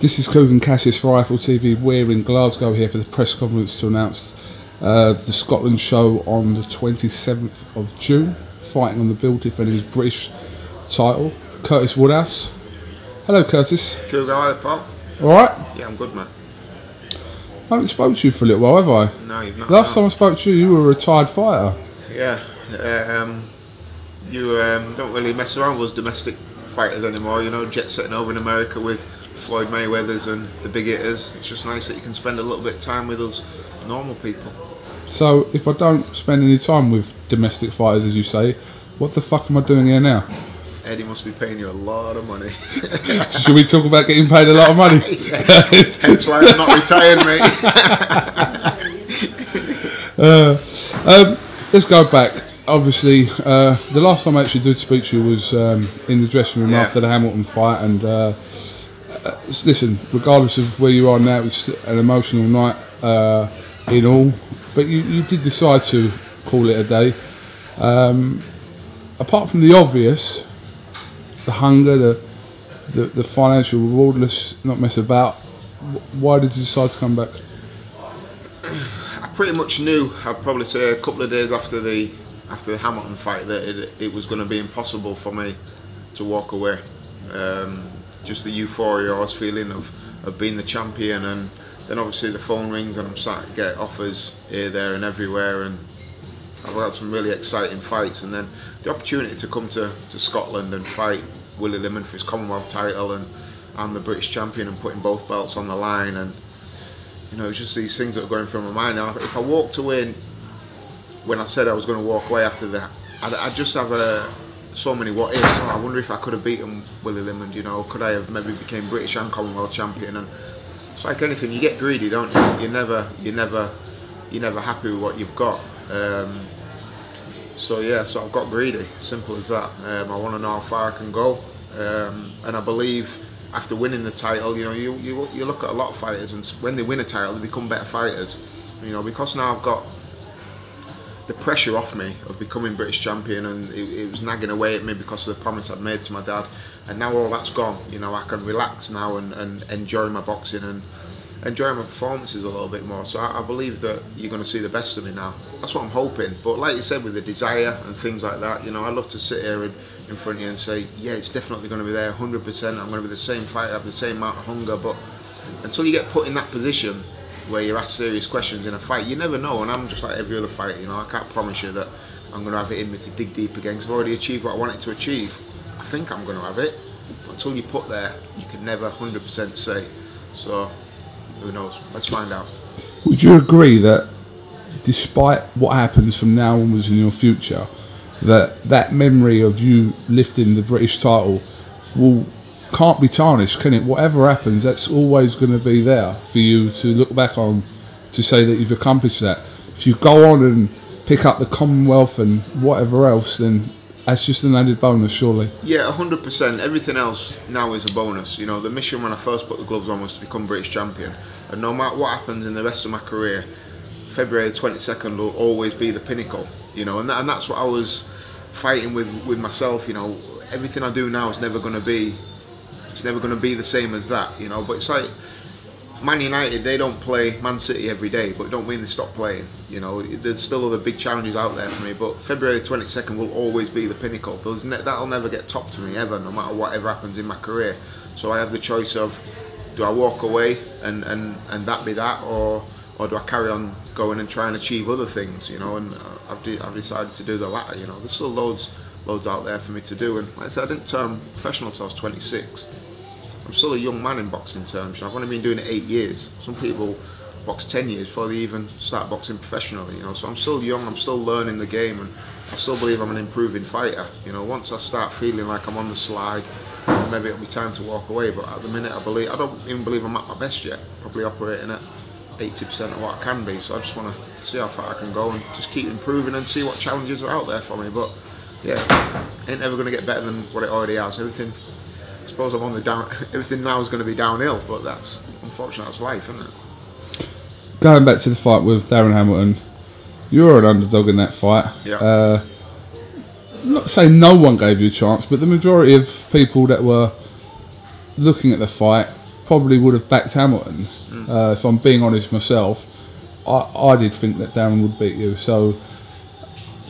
This is Kugan Cassius for IFL TV. We're in Glasgow here for the press conference to announce uh, the Scotland show on the 27th of June, fighting on the bill defending his British title. Curtis Woodhouse. Hello, Curtis. Cool guy, pal. All right. Yeah, I'm good, man. I haven't spoken to you for a little while, have I? No, you've not. Last no. time I spoke to you, you were a retired fighter. Yeah. Um, you um, don't really mess around with domestic fighters anymore. You know, jet setting over in America with Floyd Mayweather's and the big hitters. It's just nice that you can spend a little bit of time with us normal people. So if I don't spend any time with domestic fighters, as you say, what the fuck am I doing here now? Eddie must be paying you a lot of money. Should we talk about getting paid a lot of money? Hence why I'm not retired, mate. Uh, um, let's go back. Obviously, uh, the last time I actually did speak to you was um, in the dressing room Yeah. after the Hamilton fight. And uh, uh, listen, regardless of where you are now, it's an emotional night uh, in all. But you, you did decide to call it a day. Um, apart from the obvious, the hunger, the the, the financial reward, let's not mess about. Why did you decide to come back? I pretty much knew. I'd probably say a couple of days after the after the Hamilton fight that it, it was going to be impossible for me to walk away. Um, just the euphoria I was feeling of, of being the champion, and then obviously the phone rings and I'm starting to get offers here, there, and everywhere, and I've had some really exciting fights, and then the opportunity to come to, to Scotland and fight Willie Limond for his Commonwealth title, and I'm the British champion, and putting both belts on the line, and you know, it's just these things that are going through my mind. Now, if I walked away when I said I was going to walk away after that, I'd, I'd just have a, so many what ifs. Oh, I wonder if I could have beaten Willie Limond, you know, could I have maybe became British and Commonwealth champion? And it's like anything, you get greedy, don't you? You're never, you're never, you're never happy with what you've got. Um, so yeah, so I've got greedy. Simple as that. Um, I want to know how far I can go, um, and I believe after winning the title, you know, you, you you look at a lot of fighters, and when they win a title, they become better fighters. You know, because now I've got the pressure off me of becoming British champion, and it, it was nagging away at me because of the promise I'd made to my dad. And now all that's gone. You know, I can relax now and, and enjoy my boxing and enjoy my performances a little bit more. So I, I believe that you're going to see the best of me now. That's what I'm hoping. But like you said, with the desire and things like that, you know, I love to sit here and, in front of you and say, yeah, it's definitely going to be there, 100%. I'm going to be the same fighter, have the same amount of hunger. But until you get put in that position where you're asked serious questions in a fight, you never know. And I'm just like every other fighter, you know, I can't promise you that I'm going to have it in me to dig deep again 'cause I've already achieved what I wanted to achieve. I think I'm going to have it. Until you put there, you can never 100% say. So, who knows? Let's find out. Would you agree that despite what happens from now onwards in your future, that that memory of you lifting the British title will can't be tarnished, can it? Whatever happens, that's always going to be there for you to look back on to say that you've accomplished that. If you go on and pick up the Commonwealth and whatever else, then that's just an added bonus, surely. Yeah, 100%. Everything else now is a bonus. You know, the mission when I first put the gloves on was to become British champion. And no matter what happens in the rest of my career, February 22nd will always be the pinnacle. You know, and, that, and that's what I was fighting with, with myself. You know, everything I do now is never going to be, it's never going to be the same as that. You know, but it's like, Man United, they don't play Man City every day, but don't mean they stop playing. You know, there's still other big challenges out there for me, but February 22nd will always be the pinnacle. Ne- that'll never get topped to me ever, no matter whatever happens in my career. So I have the choice of, do I walk away and, and, and that be that, or or do I carry on going and try and achieve other things? You know, and uh, I've, de- I've decided to do the latter. You know, there's still loads loads out there for me to do, and like I said, I didn't turn professional until I was 26. I'm still a young man in boxing terms. You know, I've only been doing it eight years. Some people box 10 years before they even start boxing professionally, you know. So I'm still young, I'm still learning the game, and I still believe I'm an improving fighter. You know, once I start feeling like I'm on the slide, maybe it'll be time to walk away. But at the minute, I believe, I don't even believe I'm at my best yet. Probably operating at 80% of what I can be. So I just want to see how far I can go and just keep improving and see what challenges are out there for me. But yeah, ain't ever going to get better than what it already has. Everything I suppose I'm on the down. Everything now is going to be downhill, but that's unfortunate. That's life, isn't it? Going back to the fight with Darren Hamilton, you were an underdog in that fight. Yeah. Uh, not saying no one gave you a chance, but the majority of people that were looking at the fight probably would have backed Hamilton. Uh, if I'm being honest myself, I, I did think that Darren would beat you. So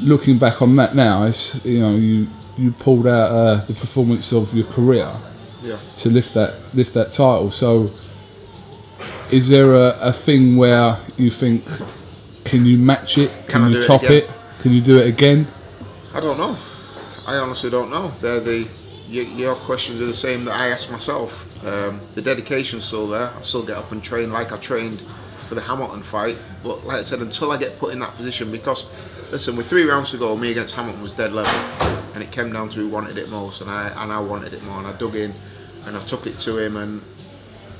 looking back on that now, it's you know you you pulled out uh, the performance of your career Yeah. to lift that lift that title. So is there a, a thing where you think can you match it? Can, Can you do it top it? Can you do it again? I don't know. I honestly don't know. They're the your, your questions are the same that I ask myself. Um, the dedication's still there. I still get up and train like I trained for the Hamilton fight. But like I said, until I get put in that position, because listen, with three rounds to go, me against Hamilton was dead level, and it came down to who wanted it most, and I and I wanted it more, and I dug in, and I took it to him, and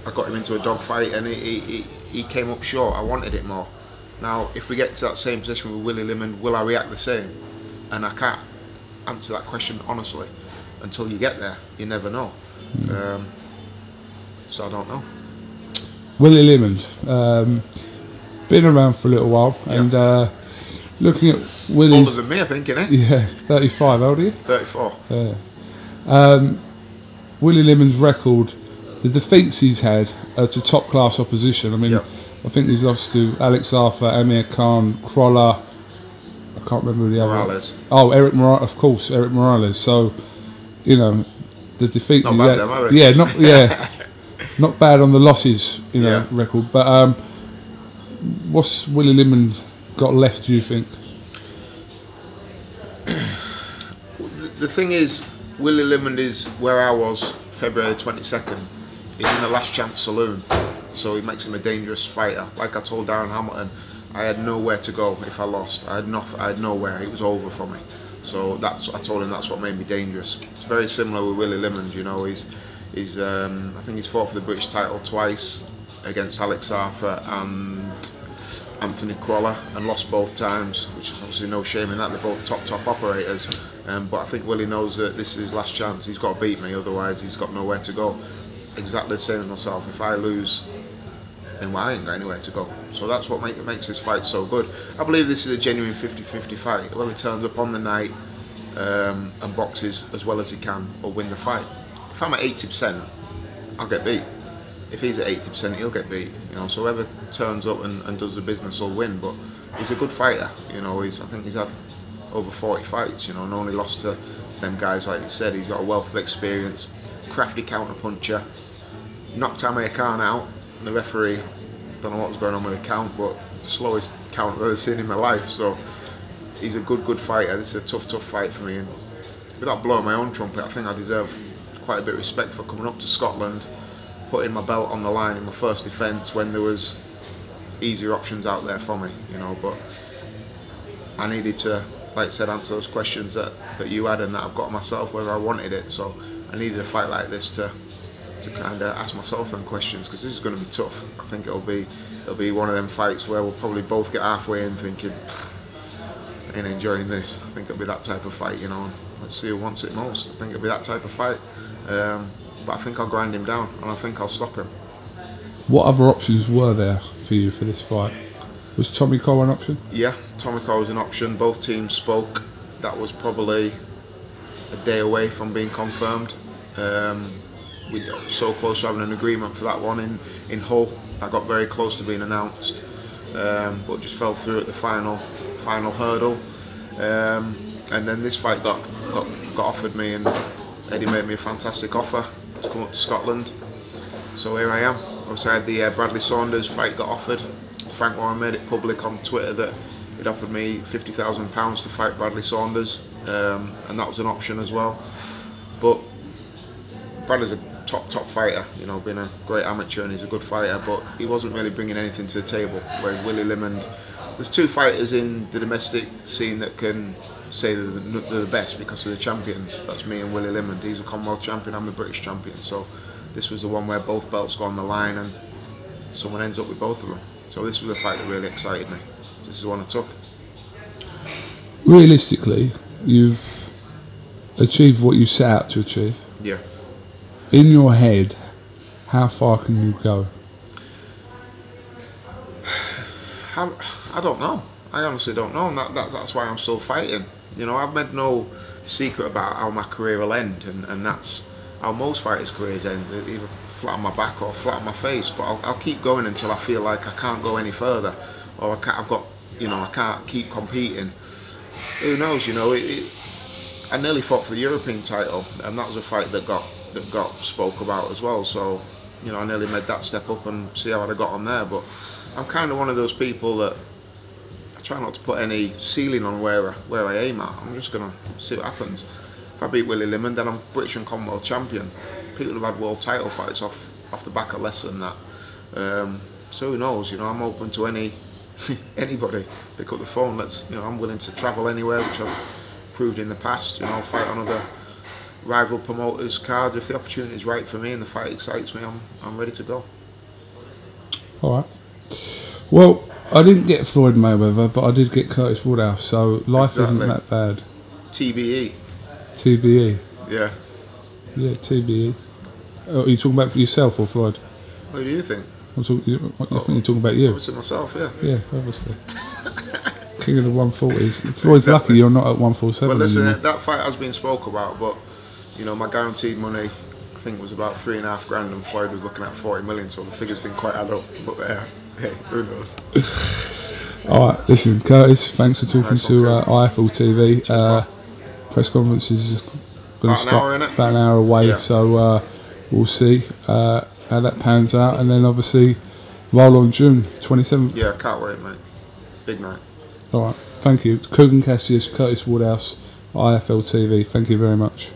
I got him into a dogfight, and he, he, he, came up short. I wanted it more. Now, if we get to that same position with Willie Limond, will I react the same? And I can't answer that question honestly until you get there. You never know. Um, so I don't know. Willie Limond, um, been around for a little while, and uh, looking at Older Willie's, than me, I think, innit? yeah, 35. How old are you? 34. Yeah. Um, Willie Limond's record, the defeats he's had to top class opposition. I mean, Yep. I think he's lost to Alex Arthur, Amir Khan, Crolla. I can't remember the other. Morales. Oh, Erik Morales, of course, Erik Morales. So, you know, the defeat. Not bad had- yeah, not yeah, not bad on the losses, you know, Yeah. record. But um, what's Willie Limond got left? Do you think? The thing is, Willie Limond is where I was February 22nd. He's in the last chance saloon, so it makes him a dangerous fighter. Like I told Darren Hamilton, I had nowhere to go if I lost. I had nothing. I had nowhere. It was over for me. So that's I told him that's what made me dangerous. It's very similar with Willie Limond. You know, he's he's um, I think he's fought for the British title twice against Alex Arthur and Anthony Crolla and lost both times, which is obviously no shame in that. They're both top top operators, um, but I think Willie knows that this is his last chance. He's got to beat me, otherwise he's got nowhere to go. Exactly the same as myself. If I lose, then well, I ain't got anywhere to go. So that's what make, makes this fight so good. I believe this is a genuine 50-50 fight. Whoever turns up on the night um, and boxes as well as he can will win the fight. If I'm at 80%, I'll get beat. If he's at 80%, he'll get beat. You know, so whoever turns up and, and does the business will win. But he's a good fighter. You know, he's I think he's had over 40 fights. You know, and only lost to, to them guys like you said. He's got a wealth of experience, crafty counter puncher. Knocked Amir Khan out. And the referee, don't know what was going on with the count, but slowest count I've ever seen in my life. So he's a good, good fighter. This is a tough, tough fight for me. And without blowing my own trumpet, I think I deserve quite a bit of respect for coming up to Scotland, putting my belt on the line in my first defence when there was easier options out there for me, you know. But I needed to, like I said, answer those questions that, that you had and that I've got myself whether I wanted it. So I needed a fight like this to to kind of ask myself them questions because this is going to be tough. I think it'll be it'll be one of them fights where we'll probably both get halfway in thinking, ain't enjoying this. I think it'll be that type of fight, you know. Let's see who wants it most. I think it'll be that type of fight. Um, but I think I'll grind him down and I think I'll stop him. What other options were there for you for this fight? Was Tommy Cole an option? Yeah, Tommy Cole was an option. Both teams spoke. That was probably a day away from being confirmed. Um, we got so close to having an agreement for that one in, in Hull. I got very close to being announced, um, but just fell through at the final final hurdle. Um, and then this fight got, got got offered me, and Eddie made me a fantastic offer to come up to Scotland. So here I am. Had the uh, Bradley Saunders fight got offered. Frank Warren made it public on Twitter that he'd offered me fifty thousand pounds to fight Bradley Saunders, um, and that was an option as well. But Bradley's a top top fighter, you know, being a great amateur and he's a good fighter, but he wasn't really bringing anything to the table. Whereas Willie Limond, there's two fighters in the domestic scene that can say they're the, they're the best because they're the champions. That's me and Willie Limond. He's a Commonwealth champion, I'm the British champion. So this was the one where both belts go on the line and someone ends up with both of them. So this was a fight that really excited me. This is the one I took. Realistically, you've achieved what you set out to achieve. Yeah. In your head, how far can you go? I, I don't know. I honestly don't know, and that, that, that's why I'm still fighting. You know, I've made no secret about how my career will end, and, and that's how most fighters' careers end. Either flat on my back or flat on my face, but I'll, I'll keep going until I feel like I can't go any further, or I I've got, you know, I can't keep competing. Who knows? You know, it, it, I nearly fought for the European title, and that was a fight that got that got spoke about as well. So, you know, I nearly made that step up and see how I got on there. But I'm kind of one of those people that I try not to put any ceiling on where where I aim at. I'm just gonna see what happens. If I beat Willie Limond, then I'm British and Commonwealth champion. People have had world title fights off off the back of less than that. Um, so who knows? You know, I'm open to any anybody. Pick up the phone. Let's. You know, I'm willing to travel anywhere, which I've proved in the past. You know, fight on other rival promoters' cards. If the opportunity is right for me and the fight excites me, I'm I'm ready to go. All right. Well, I didn't get Floyd Mayweather, but I did get Curtis Woodhouse, so life isn't that bad. TBE. TBE. Yeah. Yeah, TBE. Oh, are you talking about for yourself or Floyd? What do you think? I'm talking, I think you're talking about you. Obviously myself. Yeah. Yeah, obviously. King of the 140s. Floyd's lucky you're not at 147 Well, listen, that fight has been spoke about, but you know, my guaranteed money, I think was about three and a half grand, and Floyd was looking at 40 million, so the figures didn't quite add up. But uh, hey, who knows? All right, listen, Curtis, thanks for talking Nice to uh, IFL TV. Uh, press conference is going to an hour, start about an hour away, Yeah. so uh, we'll see uh, how that pans out. And then obviously, roll on June 27th. Yeah, can't wait, mate. Big night. All right, thank you. Kugan Cassius, Curtis Woodhouse, IFL TV. Thank you very much.